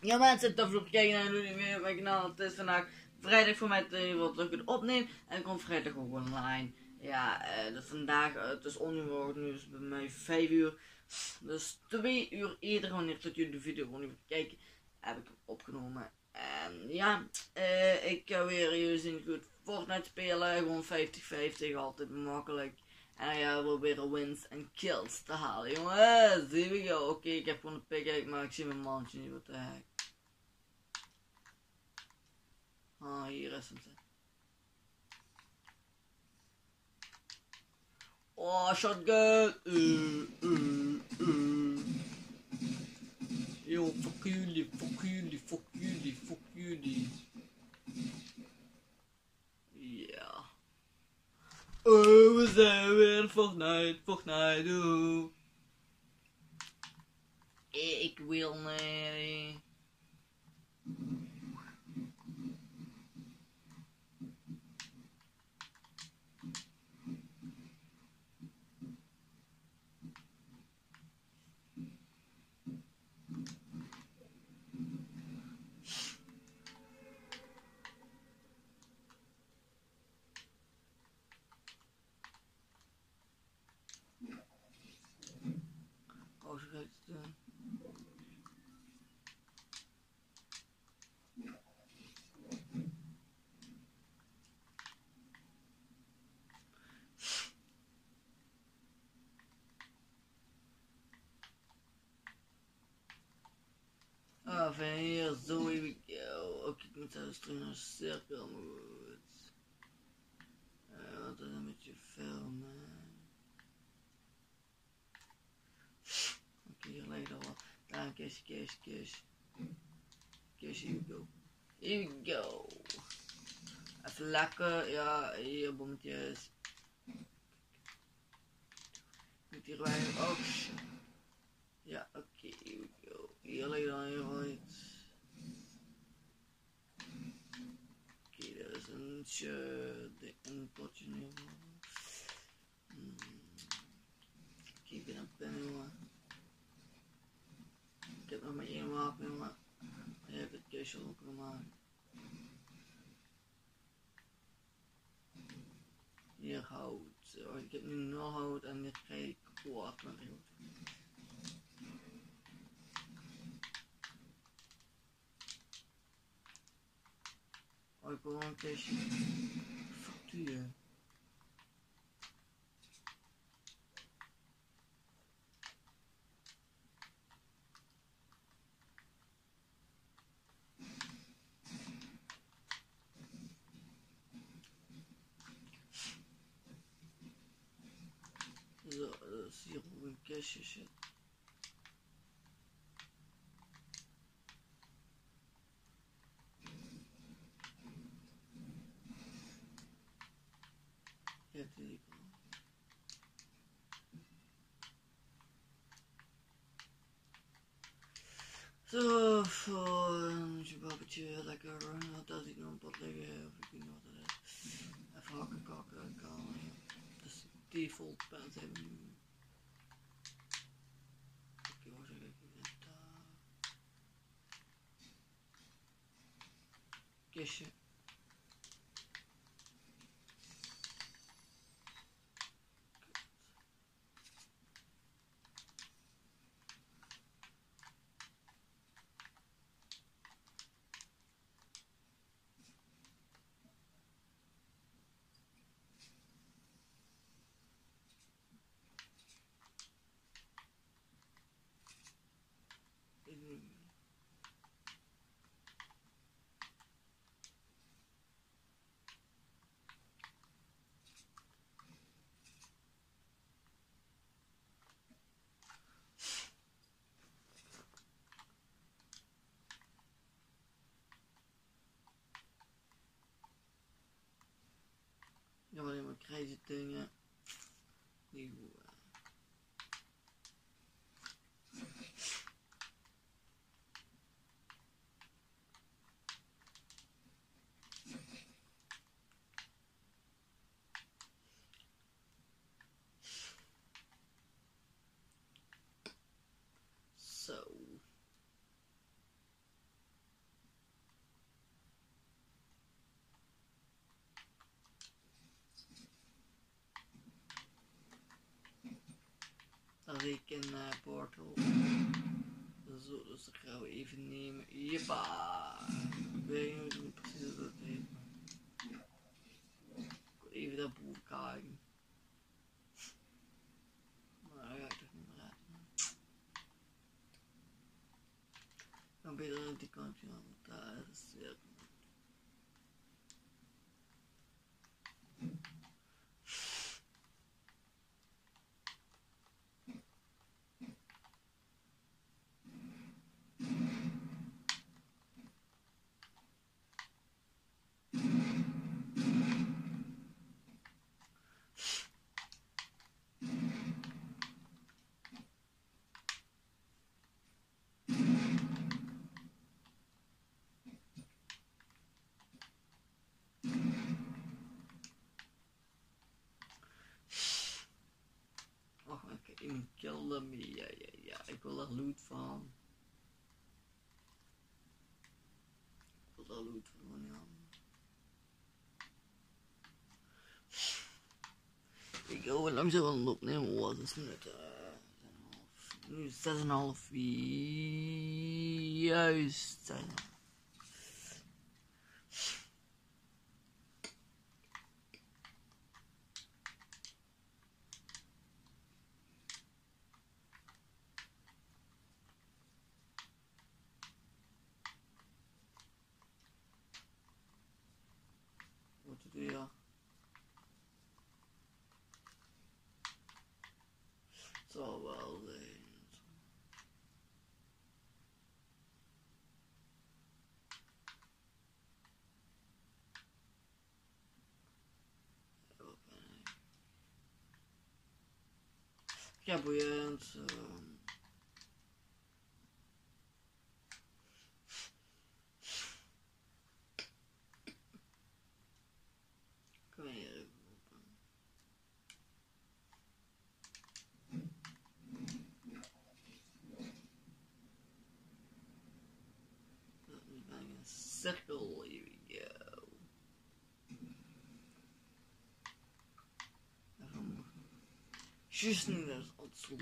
Ja mensen, dat je kijken naar weer mijn kanaal. Het is vandaag vrijdag voor mij te wat terug kunnen opnemen. En komt vrijdag ook online. Ja, uh, dus vandaag, uh, het is ongeveer, nu is het bij mij 5 uur. Dus 2 uur eerder wanneer dat jullie de video gewoon kijken, heb ik opgenomen. En ja, uh, ik ga weer jullie goed Fortnite spelen. Gewoon 50-50, altijd makkelijk. En ja, we proberen wins en kills te halen, jongens. Here we go. Oké, ik heb gewoon een pickaxe, maar ik zie mijn mandje niet. Wat de heck. Ah, hier is hem. Oh, shotgun. Uh, uh, uh. Yo, fuck jullie, fuck jullie, fuck jullie, fuck jullie. Ja. Oh, we zijn weer Fortnite, Fortnite, oh. Ik wil nee. Van hier, zo jou. Ook ik moet zelfs terug naar cirkel, goed. Uh, wat is een beetje filmen. Oké, hier ligt al wat. Daar, kies, kies, kies. Kies, here we go. Here we go. Even lekker, ja, hier bommetjes. Moet hier bij, oh. Ja, oké, okay, Yellow lights. He doesn't show the unfortunate. Keep it up anyway. Get on my email up anyway. I have a special look at mine. Yeah. So I get no how and the cake. What? Ouais, comment on pêche Fortune. Zero, zero, cache, voor een babbetje, lekker, dat ik nog een pot liggen, of ik weet niet wat het is. Even hakken, kakken, kan. Dus default pens hebben nu. Ik heb alleen maar crazy dingen. Niet goed. Rick en uh, Portal. Zo, dus dat gaan we even nemen. Jeppa! Ik weet niet precies wat dat heet. Even dat boven kijken. Maar dat ga ik toch niet meer uit. Dan beter aan die kantje, is het in kelder mee. Ja, ja, ja. Ik wil er loot van. Ik wil er loot van, ja. Ik ga wel langzaam wel opnemen. Wat is het? Uh, nu 6,5. Juist. 6,5. Ja. So, well then. Open. Yeah, but yeah, circle. Here we go. Um, just need dat al te.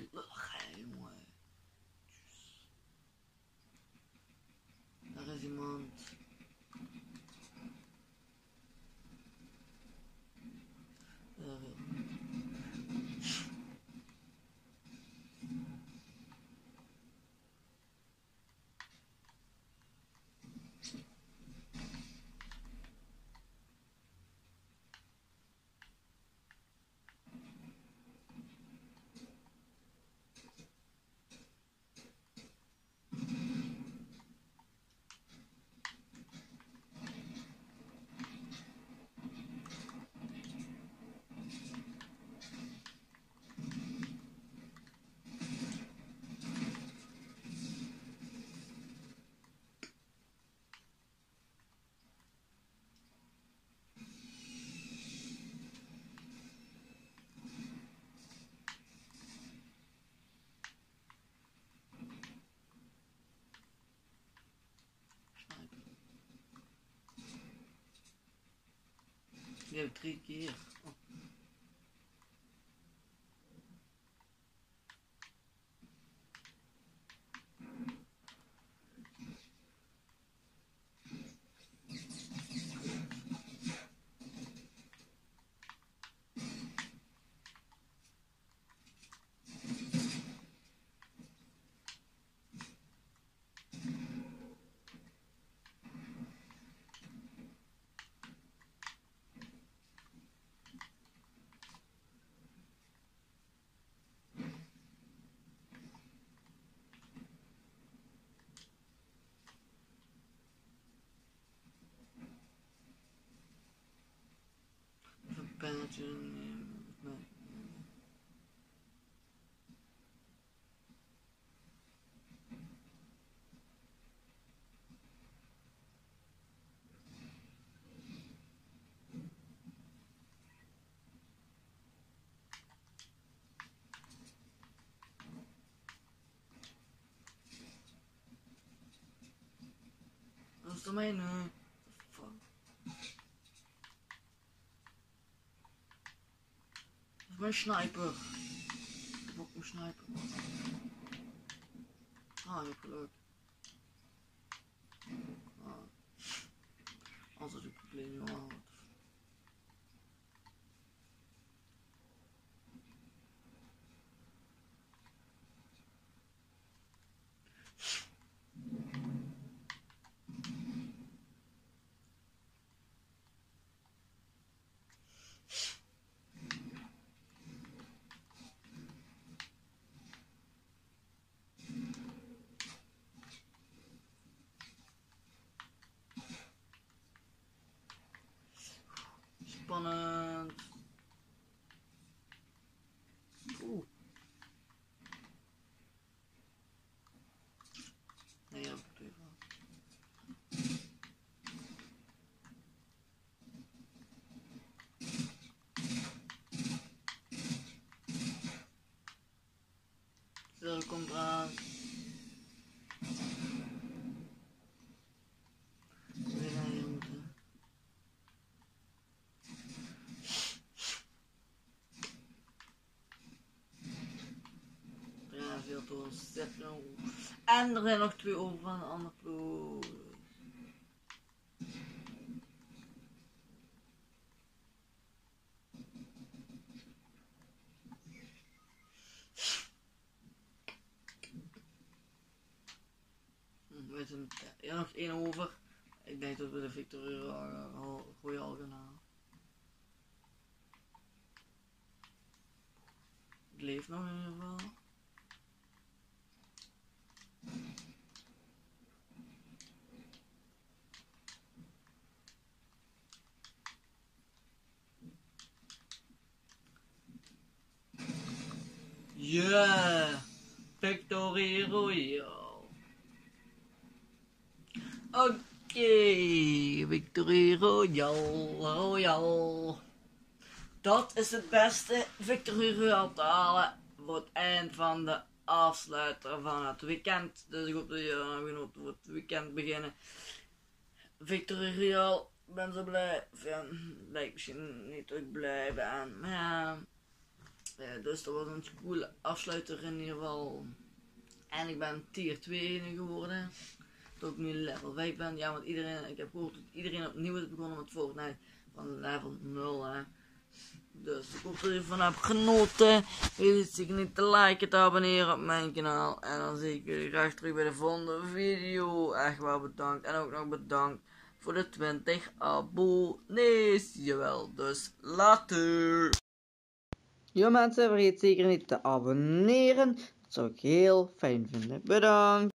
le truc hier. imagine him. Também não. Mijn sniper. Ik heb ook een sniper. Ah, je hebt geluk. Ah. Altijd een probleem. bana. Ooh. Welcome back. En er zijn nog twee over van een andere ploeg. Hm, We zijn ja, nog één over. Ik denk dat we de victorie al, al gaan halen. Ik leef nog in ieder geval. Yeah! Victory Royale. Oké, Victory Royale, Royale. Dat is het beste Victory Royale te halen voor het eind van de afsluiter van het weekend. Dus ik hoop dat je genoten voor het weekend beginnen. Victory Royale, ik ben zo blij. Ja, lijkt misschien niet ik blij ben, maar ja. Ja, dus dat was een coole afsluiter in ieder geval. En ik ben tier 2 geworden. Dat ik nu level 5 ben. Ja, want iedereen, ik heb gehoord dat iedereen opnieuw is begonnen met Fortnite van level 0. Hè. Dus ik hoop dat je ervan hebt genoten. Vergeet zich niet te liken, te abonneren op mijn kanaal. En dan zie ik jullie graag terug bij de volgende video. Echt wel bedankt. En ook nog bedankt voor de 20 abonnees. Jawel, dus later. Yo mensen, vergeet zeker niet te abonneren. Dat zou ik heel fijn vinden. Bedankt.